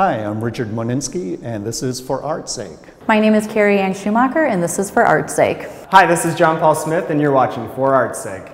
Hi, I'm Richard Moninski, and this is For Art's Sake. My name is Carrie Ann Schumacher, and this is For Art's Sake. Hi, this is Jonpaul Smith, and you're watching For Art's Sake.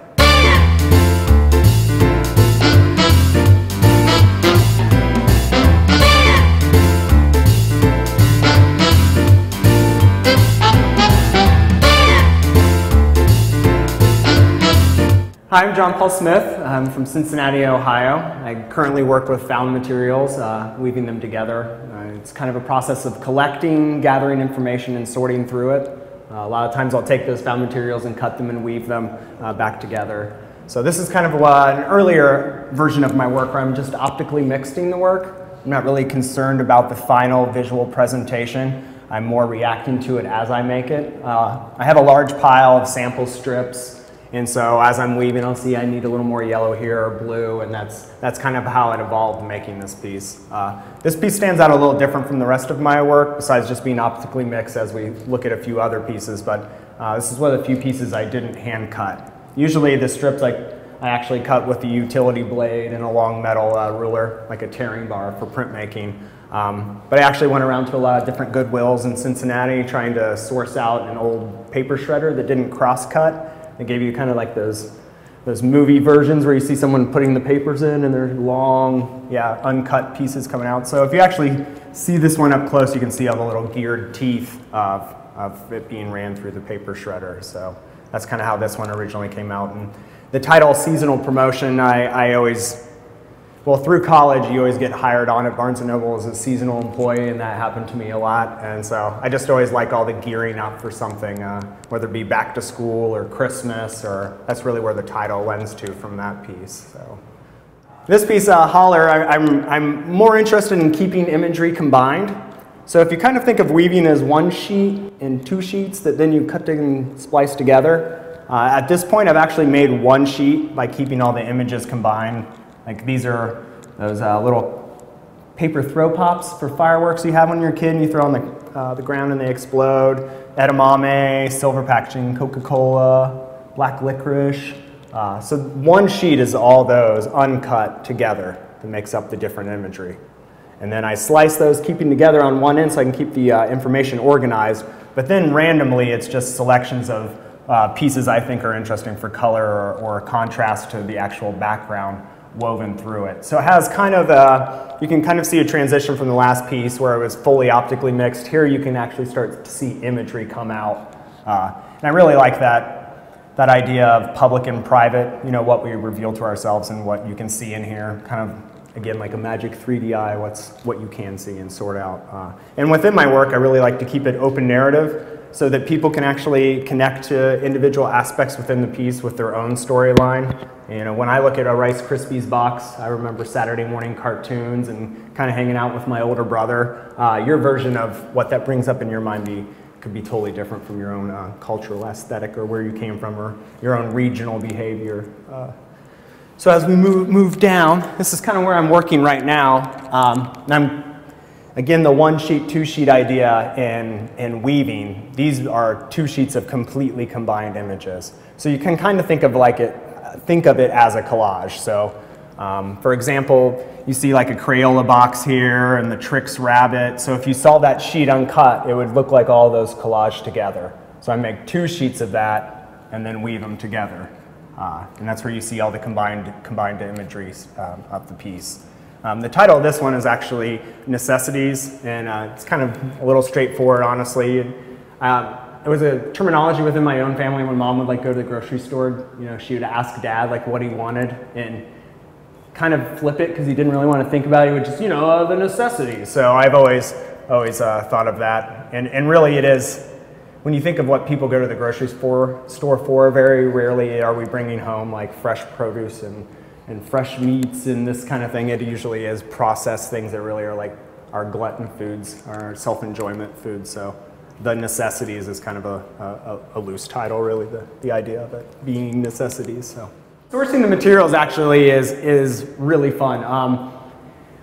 Hi, I'm Jonpaul Smith. I'm from Cincinnati, Ohio. I currently work with found materials, uh, weaving them together. Uh, it's kind of a process of collecting, gathering information, and sorting through it. Uh, a lot of times I'll take those found materials and cut them and weave them uh, back together. So this is kind of an earlier version of my work where I'm just optically mixing the work. I'm not really concerned about the final visual presentation. I'm more reacting to it as I make it. Uh, I have a large pile of sample strips and so as I'm weaving, I'll see I need a little more yellow here or blue, and that's, that's kind of how it evolved making this piece. Uh, this piece stands out a little different from the rest of my work, besides just being optically mixed as we look at a few other pieces, but uh, this is one of the few pieces I didn't hand cut. Usually the strips like I actually cut with a utility blade and a long metal uh, ruler, like a tearing bar for printmaking. Um, but I actually went around to a lot of different Goodwills in Cincinnati trying to source out an old paper shredder that didn't cross cut they gave you kind of like those, those movie versions where you see someone putting the papers in and they're long, yeah, uncut pieces coming out. So if you actually see this one up close, you can see all the little geared teeth of, of it being ran through the paper shredder. So that's kind of how this one originally came out. And the title seasonal promotion, I, I always well, through college, you always get hired on at Barnes & Noble as a seasonal employee, and that happened to me a lot. And so I just always like all the gearing up for something, uh, whether it be back to school or Christmas, or that's really where the title lends to from that piece. So this piece, uh, Holler, I, I'm, I'm more interested in keeping imagery combined. So if you kind of think of weaving as one sheet and two sheets that then you cut and splice together, uh, at this point I've actually made one sheet by keeping all the images combined like these are those uh, little paper throw pops for fireworks you have when you're a kid and you throw on the, uh, the ground and they explode. Edamame, silver packaging, Coca-Cola, black licorice. Uh, so one sheet is all those uncut together that makes up the different imagery. And then I slice those, keeping together on one end so I can keep the uh, information organized. But then randomly, it's just selections of uh, pieces I think are interesting for color or, or contrast to the actual background woven through it. So it has kind of a, you can kind of see a transition from the last piece where it was fully optically mixed. Here you can actually start to see imagery come out. Uh, and I really like that, that idea of public and private, you know, what we reveal to ourselves and what you can see in here, kind of, again, like a magic 3D eye, what's, what you can see and sort out. Uh, and within my work, I really like to keep it open narrative so that people can actually connect to individual aspects within the piece with their own storyline. You know, when I look at a Rice Krispies box, I remember Saturday morning cartoons and kind of hanging out with my older brother. Uh, your version of what that brings up in your mind be, could be totally different from your own uh, cultural aesthetic or where you came from or your own regional behavior. Uh, so as we move, move down, this is kind of where I'm working right now. Um, I'm Again, the one sheet, two sheet idea in, in weaving, these are two sheets of completely combined images. So you can kind of think of like it, think of it as a collage. So um, for example, you see like a Crayola box here and the Trix rabbit. So if you saw that sheet uncut, it would look like all those collaged together. So I make two sheets of that and then weave them together. Uh, and that's where you see all the combined, combined imagery um, of the piece. Um, the title of this one is actually Necessities, and uh, it's kind of a little straightforward, honestly. Um, it was a terminology within my own family when mom would like go to the grocery store, you know, she would ask dad like what he wanted and kind of flip it because he didn't really want to think about it. He would just, you know, uh, the necessities. So I've always, always uh, thought of that. And, and really it is, when you think of what people go to the grocery store, store for, very rarely are we bringing home like fresh produce and and fresh meats and this kind of thing. It usually is processed things that really are like our glutton foods, our self-enjoyment foods. So the necessities is kind of a, a, a, loose title, really, the, the idea of it being necessities. So sourcing the materials actually is, is really fun. Um,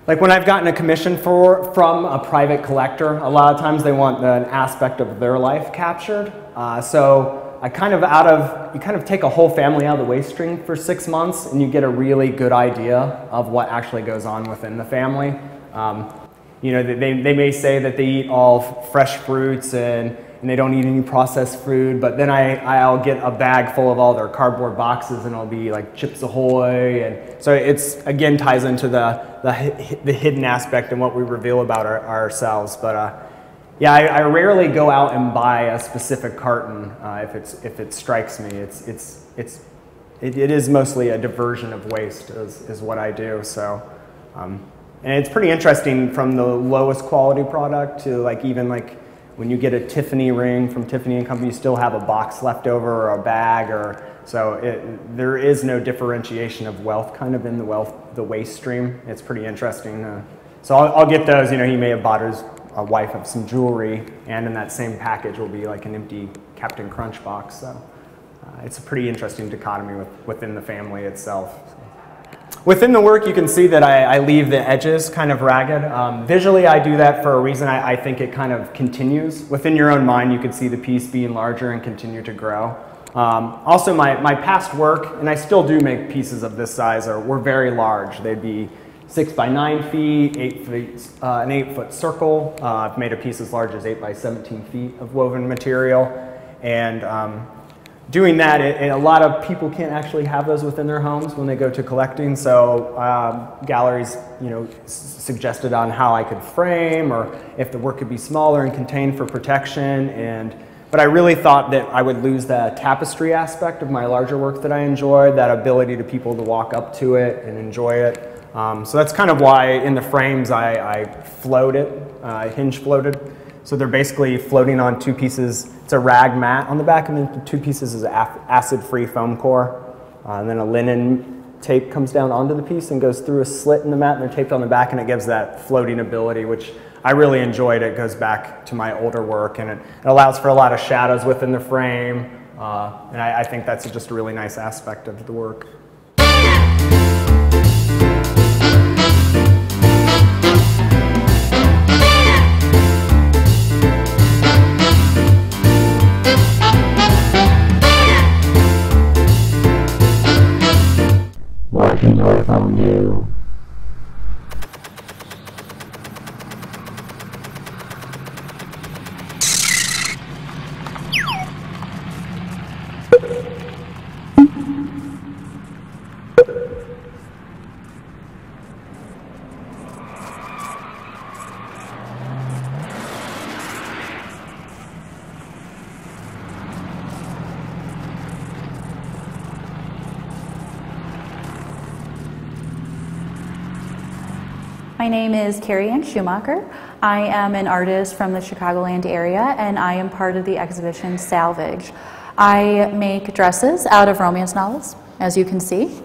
like when I've gotten a commission for, from a private collector, a lot of times they want an aspect of their life captured. Uh, so I kind of out of, you kind of take a whole family out of the waste stream for six months and you get a really good idea of what actually goes on within the family. Um, you know, they, they may say that they eat all fresh fruits and, and they don't eat any processed food, but then I, I'll get a bag full of all their cardboard boxes and it'll be like Chips Ahoy. And so it's, again, ties into the, the, the hidden aspect and what we reveal about our, ourselves. But uh, yeah, I, I, rarely go out and buy a specific carton uh, if, it's, if it strikes me. It's, it's, it's, it, it is mostly a diversion of waste is, is what I do. So um, and it's pretty interesting from the lowest quality product to like even like when you get a Tiffany ring from Tiffany and Company, you still have a box left over or a bag or so it, there is no differentiation of wealth kind of in the wealth the waste stream. It's pretty interesting. Uh, so I'll, I'll, get those. You know, he may have bought his a wife of some jewelry, and in that same package will be like an empty Captain Crunch box. So uh, it's a pretty interesting dichotomy with, within the family itself. Within the work, you can see that I, I leave the edges kind of ragged. Um, visually, I do that for a reason. I, I, think it kind of continues. Within your own mind, you can see the piece being larger and continue to grow. Um, also, my, my past work, and I still do make pieces of this size, are, were very large. They'd be six by nine feet, eight feet uh, an eight foot circle. Uh, I've made a piece as large as eight by 17 feet of woven material. And um, doing that, it, and a lot of people can't actually have those within their homes when they go to collecting. So um, galleries, you know, suggested on how I could frame or if the work could be smaller and contained for protection. And but I really thought that I would lose the tapestry aspect of my larger work that I enjoyed, that ability to people to walk up to it and enjoy it. Um, so that's kind of why in the frames I, I float it, uh, hinge floated. So they're basically floating on two pieces. It's a rag mat on the back, and then two pieces is acid-free foam core. Uh, and then a linen tape comes down onto the piece and goes through a slit in the mat, and they're taped on the back, and it gives that floating ability, which I really enjoyed. It goes back to my older work, and it, it allows for a lot of shadows within the frame. Uh, and I, I think that's just a really nice aspect of the work. Name is Carrie Ann Schumacher. I am an artist from the Chicagoland area and I am part of the exhibition Salvage. I make dresses out of romance novels, as you can see,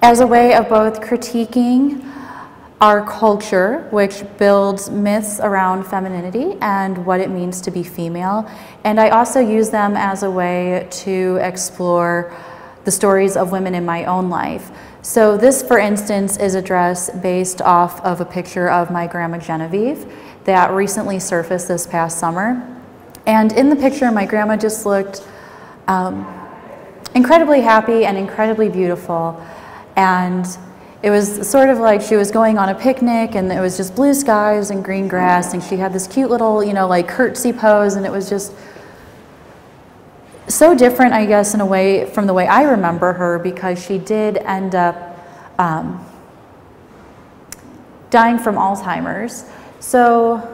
as a way of both critiquing our culture, which builds myths around femininity and what it means to be female, and I also use them as a way to explore the stories of women in my own life. So this, for instance, is a dress based off of a picture of my grandma Genevieve that recently surfaced this past summer. And in the picture, my grandma just looked um, incredibly happy and incredibly beautiful. And it was sort of like she was going on a picnic and it was just blue skies and green grass and she had this cute little, you know, like curtsy pose and it was just so different, I guess, in a way from the way I remember her because she did end up um, dying from Alzheimer's. So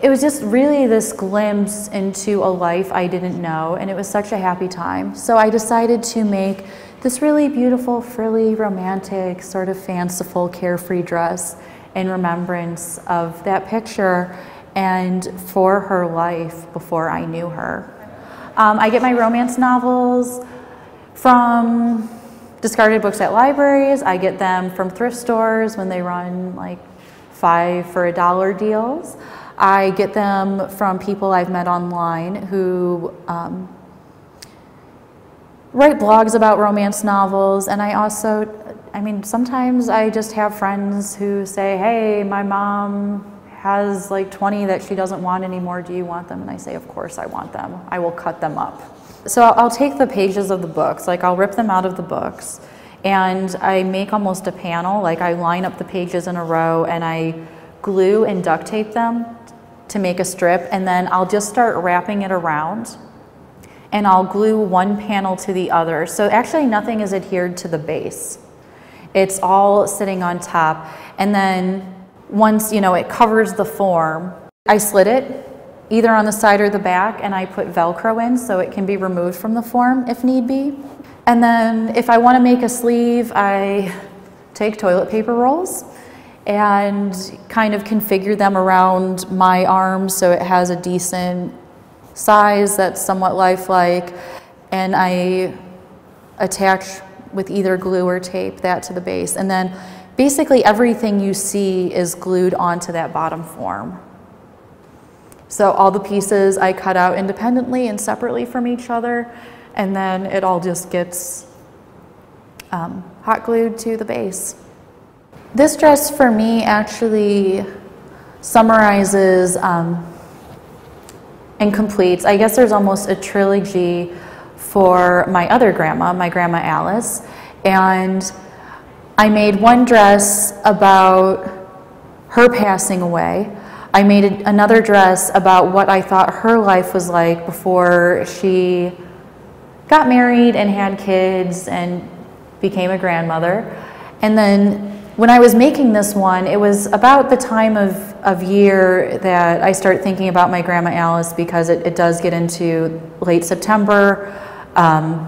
it was just really this glimpse into a life I didn't know, and it was such a happy time. So I decided to make this really beautiful, frilly, romantic, sort of fanciful, carefree dress in remembrance of that picture and for her life before I knew her. Um, I get my romance novels from discarded books at libraries. I get them from thrift stores when they run like five for a dollar deals. I get them from people I've met online who um, write blogs about romance novels. And I also, I mean, sometimes I just have friends who say, hey, my mom has like 20 that she doesn't want anymore. Do you want them? And I say, of course I want them. I will cut them up. So I'll, take the pages of the books, like I'll rip them out of the books and I make almost a panel, like I line up the pages in a row and I glue and duct tape them to make a strip, and then I'll just start wrapping it around and I'll glue one panel to the other. So actually nothing is adhered to the base. It's all sitting on top. And then once, you know, it covers the form, I slit it either on the side or the back and I put Velcro in so it can be removed from the form if need be. And then if I want to make a sleeve, I take toilet paper rolls and kind of configure them around my arm so it has a decent size that's somewhat lifelike. And I attach with either glue or tape that to the base. And then basically everything you see is glued onto that bottom form. So all the pieces I cut out independently and separately from each other, and then it all just gets um, hot glued to the base. This dress for me actually summarizes um, and completes, I guess there's almost a trilogy for my other grandma, my grandma Alice, and I made one dress about her passing away. I made another dress about what I thought her life was like before she got married and had kids and became a grandmother. And then when I was making this one, it was about the time of, of year that I start thinking about my grandma Alice because it, it does get into late September um,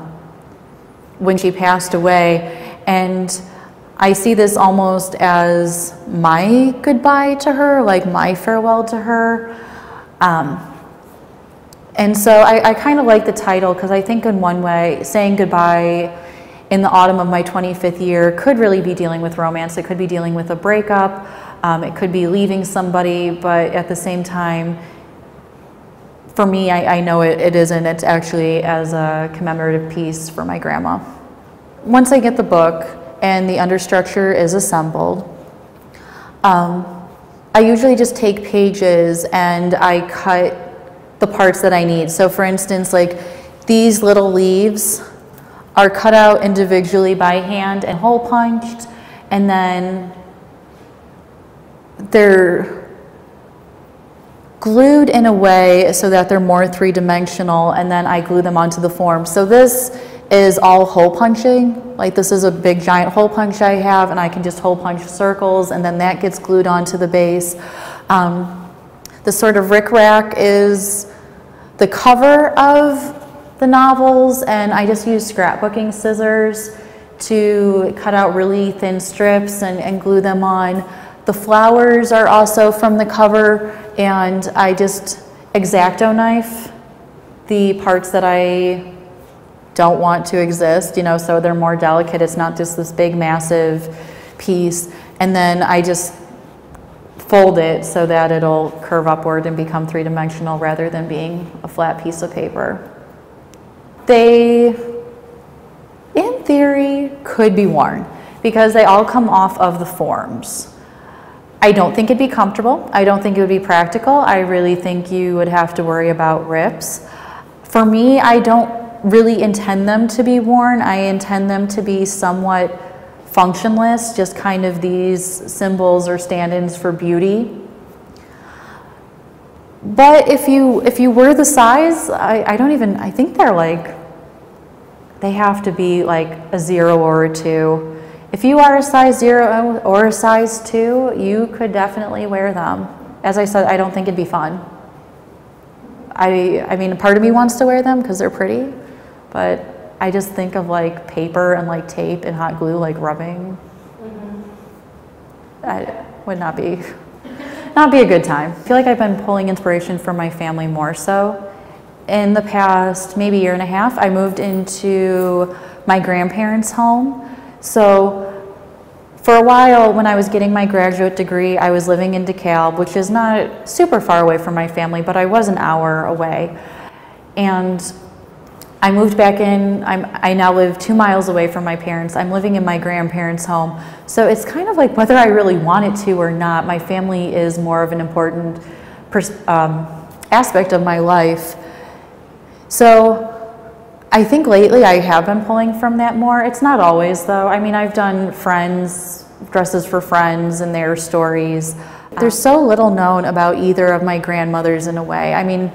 when she passed away. And I see this almost as my goodbye to her, like my farewell to her. Um, and so I, I kind of like the title because I think, in one way, saying goodbye in the autumn of my 25th year could really be dealing with romance. It could be dealing with a breakup. Um, it could be leaving somebody, but at the same time, for me, I, I know it, it isn't. It's actually as a commemorative piece for my grandma. Once I get the book and the understructure is assembled, um, I usually just take pages and I cut the parts that I need. So for instance, like these little leaves, are cut out individually by hand and hole punched, and then they're glued in a way so that they're more three-dimensional, and then I glue them onto the form. So this is all hole punching. Like this is a big giant hole punch I have, and I can just hole punch circles, and then that gets glued onto the base. Um, the sort of rickrack is the cover of the novels and I just use scrapbooking scissors to cut out really thin strips and, and glue them on. The flowers are also from the cover and I just X-Acto knife the parts that I don't want to exist, you know, so they're more delicate. It's not just this big massive piece. And then I just fold it so that it'll curve upward and become three-dimensional rather than being a flat piece of paper. They, in theory, could be worn because they all come off of the forms. I don't think it'd be comfortable. I don't think it would be practical. I really think you would have to worry about rips. For me, I don't really intend them to be worn. I intend them to be somewhat functionless, just kind of these symbols or stand-ins for beauty. But if you if you were the size, I, I don't even I think they're like they have to be like a zero or a two. If you are a size zero or a size two, you could definitely wear them. As I said, I don't think it'd be fun. I, I mean, part of me wants to wear them because they're pretty, but I just think of like paper and like tape and hot glue like rubbing. Mm-hmm. That would not be, not be a good time. I feel like I've been pulling inspiration from my family more so in the past maybe year and a half, I moved into my grandparents' home. So for a while, when I was getting my graduate degree, I was living in DeKalb, which is not super far away from my family, but I was an hour away. And I moved back in. I'm, I now live two miles away from my parents. I'm living in my grandparents' home. So it's kind of like whether I really wanted to or not, my family is more of an important um, aspect of my life. So I think lately I have been pulling from that more. It's not always though. I mean, I've done friends, dresses for friends and their stories. There's so little known about either of my grandmothers in a way. I mean,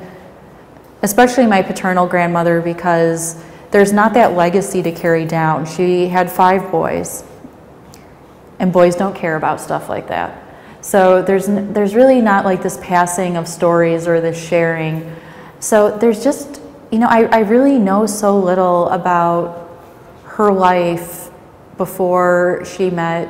especially my paternal grandmother, because there's not that legacy to carry down. She had five boys, and boys don't care about stuff like that. So there's, there's really not like this passing of stories or this sharing. So there's just, you know, I, I really know so little about her life before she met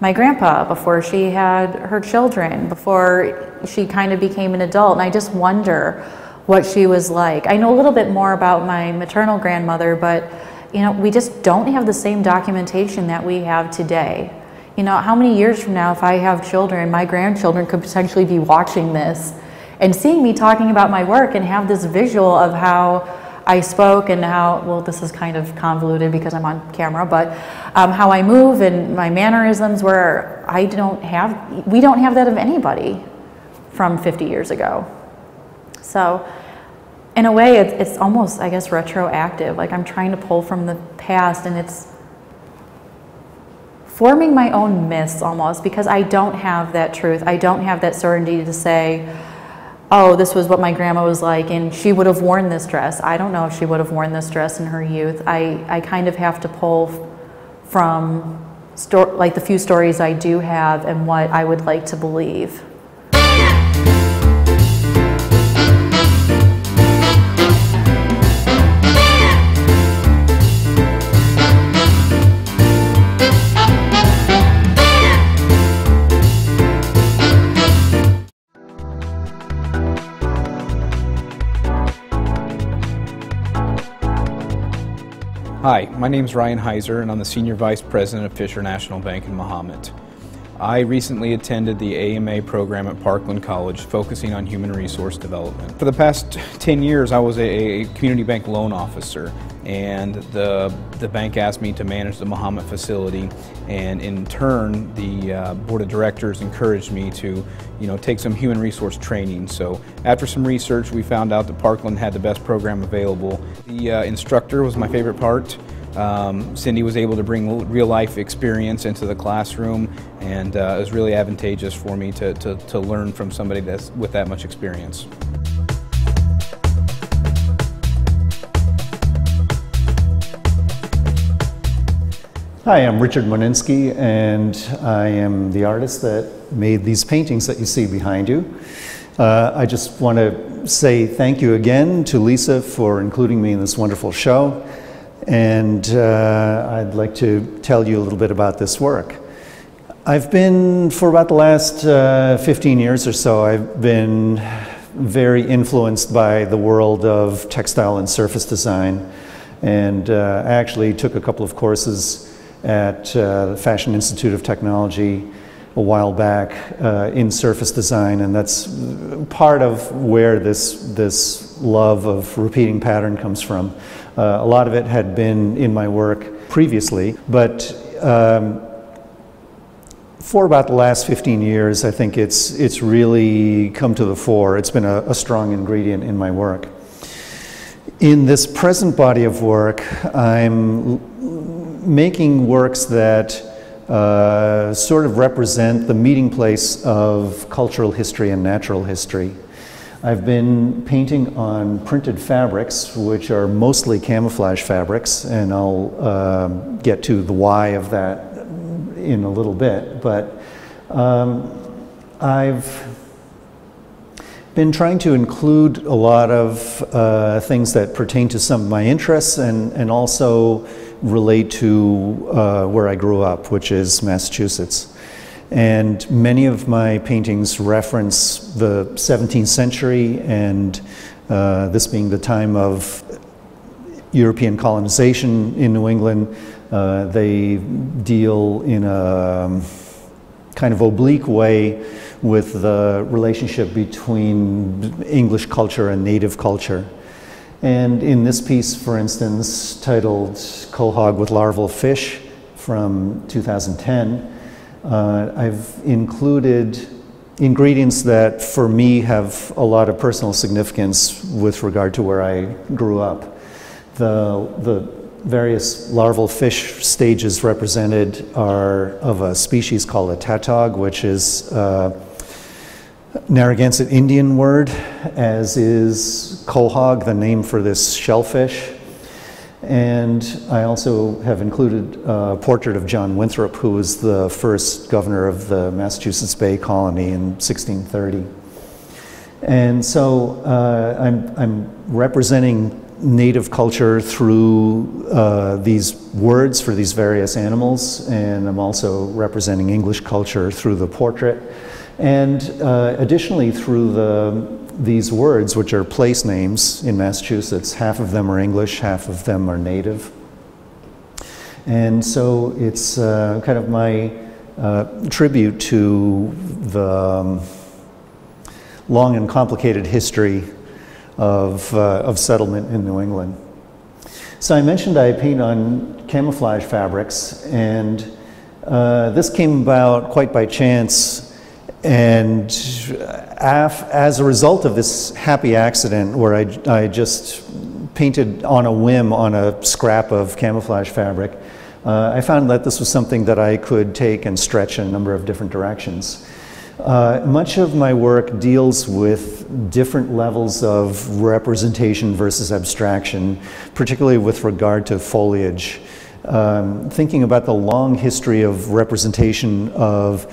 my grandpa, before she had her children, before she kind of became an adult. And I just wonder what she was like. I know a little bit more about my maternal grandmother, but you know, we just don't have the same documentation that we have today. You know, how many years from now, if I have children, my grandchildren could potentially be watching this and seeing me talking about my work and have this visual of how I spoke and how, well, this is kind of convoluted because I'm on camera, but um, how I move and my mannerisms where I don't have, we don't have that of anybody from 50 years ago. So in a way, it's, it's almost, I guess, retroactive. Like I'm trying to pull from the past and it's forming my own myths almost because I don't have that truth. I don't have that certainty to say, oh, this was what my grandma was like and she would have worn this dress. I don't know if she would have worn this dress in her youth. I, I kind of have to pull from like the few stories I do have and what I would like to believe. Hi, my name is Ryan Heiser, and I'm the Senior Vice President of Fisher National Bank in Mahomet. I recently attended the AMA program at Parkland College, focusing on human resource development. For the past 10 years, I was a, community bank loan officer, and the, the bank asked me to manage the Mahomet facility, and in turn, the uh, board of directors encouraged me to, you know, take some human resource training. So after some research, we found out that Parkland had the best program available. The uh, instructor was my favorite part. Um, Cindy was able to bring real life experience into the classroom, and uh, it was really advantageous for me to, to, to learn from somebody that's with that much experience. Hi, I'm Richard Moninski, and I am the artist that made these paintings that you see behind you. Uh, I just want to say thank you again to Lisa for including me in this wonderful show. And uh, I'd like to tell you a little bit about this work. I've been, for about the last uh, 15 years or so, I've been very influenced by the world of textile and surface design. And uh, I actually took a couple of courses at uh, the Fashion Institute of Technology a while back uh, in surface design, and that's part of where this, this love of repeating pattern comes from. Uh, a lot of it had been in my work previously, but um, for about the last 15 years, I think it's, it's really come to the fore. It's been a, a strong ingredient in my work. In this present body of work, I'm making works that uh, sort of represent the meeting place of cultural history and natural history. I've been painting on printed fabrics, which are mostly camouflage fabrics, and I'll um, get to the why of that in a little bit. But um, I've been trying to include a lot of uh, things that pertain to some of my interests and, and also relate to uh, where I grew up, which is Massachusetts. And many of my paintings reference the 17th century, and uh, this being the time of European colonization in New England, uh, they deal in a um, kind of oblique way with the relationship between English culture and native culture. And in this piece, for instance, titled Quahog with Larval Fish from 2010, uh, I've included ingredients that for me have a lot of personal significance with regard to where I grew up. The, the various larval fish stages represented are of a species called a tautog, which is uh, Narragansett Indian word, as is quahog, the name for this shellfish. And I also have included a portrait of John Winthrop, who was the first governor of the Massachusetts Bay Colony in 1630. And so uh, I'm, I'm representing native culture through uh, these words for these various animals, and I'm also representing English culture through the portrait. And uh, additionally, through the, these words, which are place names in Massachusetts, half of them are English, half of them are native. And so it's uh, kind of my uh, tribute to the um, long and complicated history of, uh, of settlement in New England. So I mentioned I paint on camouflage fabrics, and uh, this came about quite by chance. And as a result of this happy accident, where I, I just painted on a whim on a scrap of camouflage fabric, uh, I found that this was something that I could take and stretch in a number of different directions. Uh, much of my work deals with different levels of representation versus abstraction, particularly with regard to foliage. Um, thinking about the long history of representation of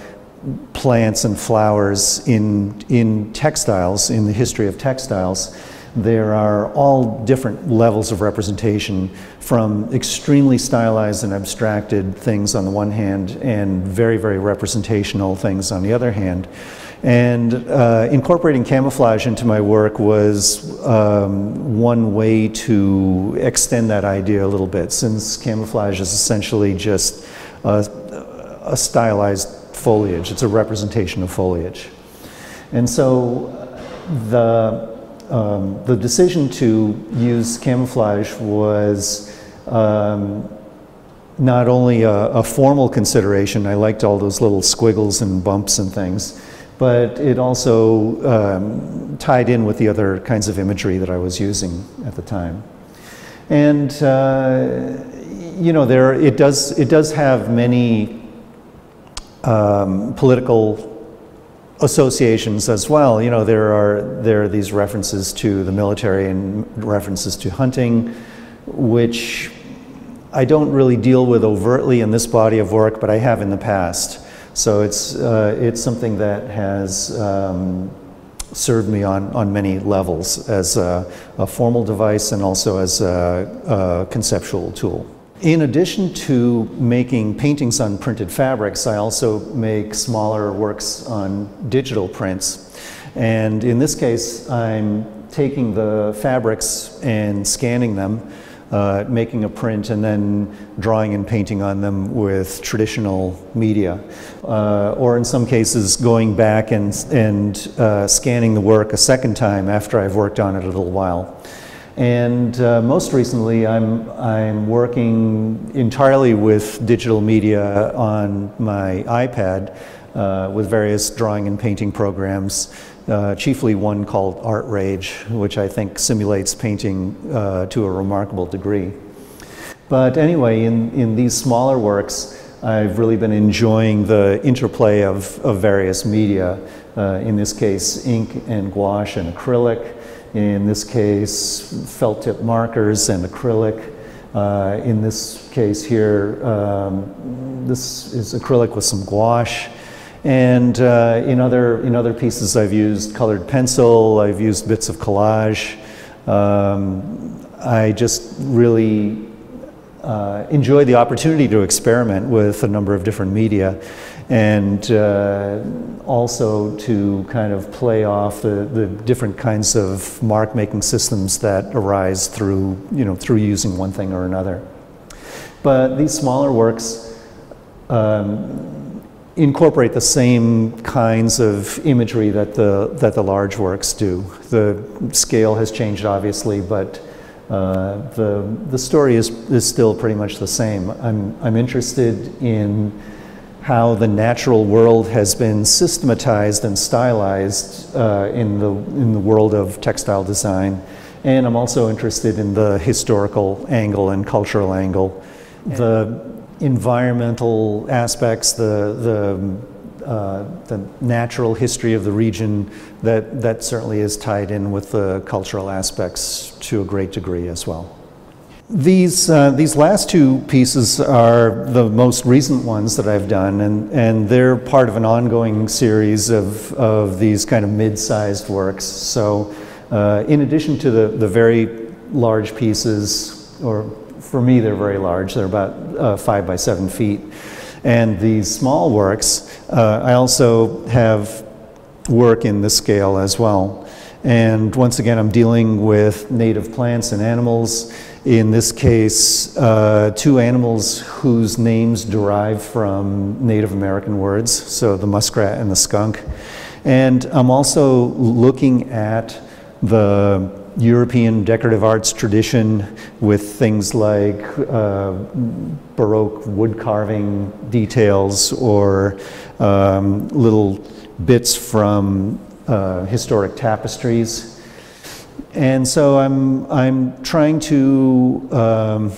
plants and flowers in, in textiles, in the history of textiles, there are all different levels of representation from extremely stylized and abstracted things on the one hand and very, very representational things on the other hand. And uh, incorporating camouflage into my work was um, one way to extend that idea a little bit, since camouflage is essentially just a, a stylized foliage, it's a representation of foliage. And so the um, the decision to use camouflage was um, not only a, a, formal consideration, I liked all those little squiggles and bumps and things, but it also um, tied in with the other kinds of imagery that I was using at the time. And, uh, you know, there, it, does, it does have many um, political associations as well. You know, there are, there are these references to the military and references to hunting, which I don't really deal with overtly in this body of work, but I have in the past. So it's, uh, it's something that has um, served me on, on many levels as a, a formal device and also as a, a conceptual tool. In addition to making paintings on printed fabrics, I also make smaller works on digital prints. And in this case, I'm taking the fabrics and scanning them, uh, making a print, and then drawing and painting on them with traditional media. Uh, or in some cases, going back and, and uh, scanning the work a second time after I've worked on it a little while. And uh, most recently, I'm, I'm working entirely with digital media on my iPad uh, with various drawing and painting programs, uh, chiefly one called ArtRage, which I think simulates painting uh, to a remarkable degree. But anyway, in, in these smaller works, I've really been enjoying the interplay of, of various media, uh, in this case, ink and gouache and acrylic, in this case, felt tip markers and acrylic. Uh, in this case here, um, this is acrylic with some gouache. And uh, in, other, in other pieces, I've used colored pencil, I've used bits of collage. Um, I just really uh, enjoy the opportunity to experiment with a number of different media and uh, also to kind of play off the, the different kinds of mark making systems that arise through, you know, through using one thing or another. But these smaller works um, incorporate the same kinds of imagery that the, that the large works do. The scale has changed obviously, but uh, the, the story is, is still pretty much the same. I'm, I'm interested in how the natural world has been systematized and stylized uh, in, the, in the world of textile design and I'm also interested in the historical angle and cultural angle, the environmental aspects, the, the, uh, the natural history of the region, that, that certainly is tied in with the cultural aspects to a great degree as well. These, uh, these last two pieces are the most recent ones that I've done, and, and they're part of an ongoing series of, of these kind of mid-sized works. So uh, in addition to the, the very large pieces, or for me they're very large, they're about uh, five by seven feet, and these small works, uh, I also have work in this scale as well. And once again, I'm dealing with native plants and animals. In this case, uh, two animals whose names derive from Native American words, so the muskrat and the skunk. And I'm also looking at the European decorative arts tradition with things like uh, Baroque wood carving details or um, little bits from uh, historic tapestries. And so I'm, I'm trying to um,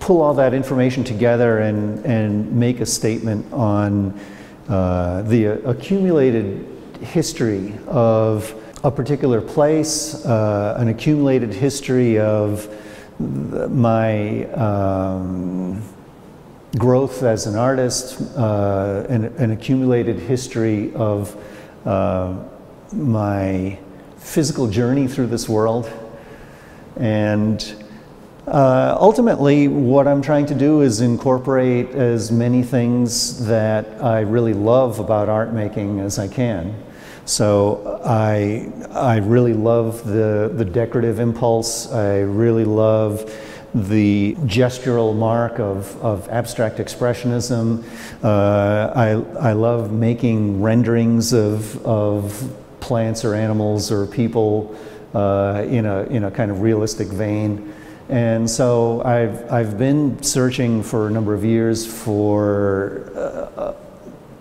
pull all that information together and, and make a statement on uh, the accumulated history of a particular place, uh, an accumulated history of my um, growth as an artist, uh, an, an, accumulated history of uh, my physical journey through this world. And uh, ultimately, what I'm trying to do is incorporate as many things that I really love about art making as I can. So I, I really love the, the decorative impulse. I really love the gestural mark of, of abstract expressionism. Uh, I, I love making renderings of, of plants or animals or people uh, in, a, in a kind of realistic vein. And so I've, I've been searching for a number of years for uh,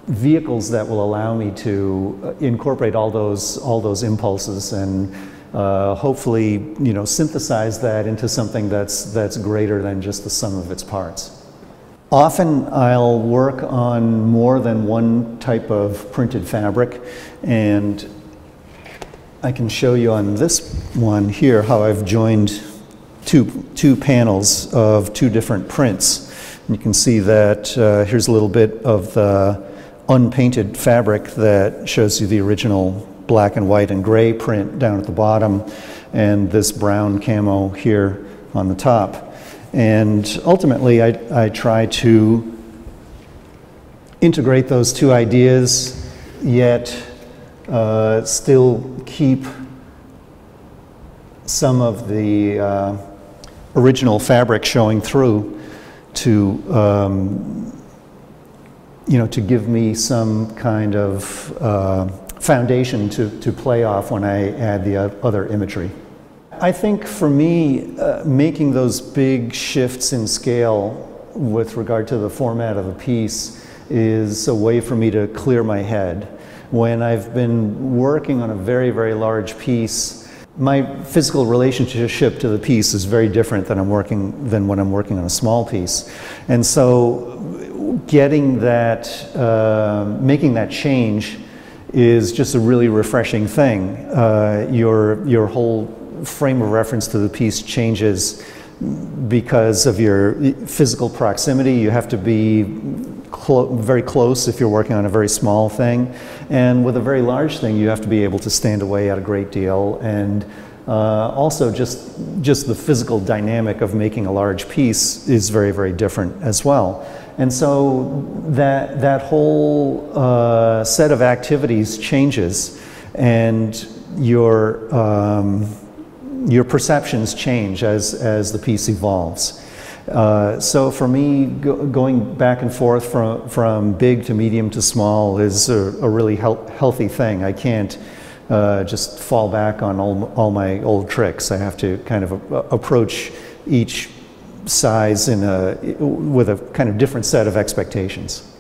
vehicles that will allow me to uh, incorporate all those, all those impulses and uh, hopefully you know, synthesize that into something that's, that's greater than just the sum of its parts. Often I'll work on more than one type of printed fabric and I can show you on this one here how I've joined two, two panels of two different prints. And you can see that uh, here's a little bit of the unpainted fabric that shows you the original black and white and gray print down at the bottom and this brown camo here on the top. And ultimately, I, I try to integrate those two ideas, yet uh, still keep some of the uh, original fabric showing through to um, you know, to give me some kind of uh, foundation to, to play off when I add the other imagery. I think for me, uh, making those big shifts in scale with regard to the format of a piece is a way for me to clear my head. When I've been working on a very, very large piece, my physical relationship to the piece is very different than I'm working than when I'm working on a small piece. And so getting that, uh, making that change is just a really refreshing thing. Uh, your, your whole frame of reference to the piece changes because of your physical proximity. You have to be clo very close if you're working on a very small thing. And with a very large thing, you have to be able to stand away at a great deal. And uh, also, just, just the physical dynamic of making a large piece is very, very different as well. And so that, that whole uh, set of activities changes and your, um, your perceptions change as, as the piece evolves. Uh, so for me, go, going back and forth from, from big to medium to small is a, a really healthy thing. I can't uh, just fall back on all, all my old tricks. I have to kind of approach each size in a, with a kind of different set of expectations.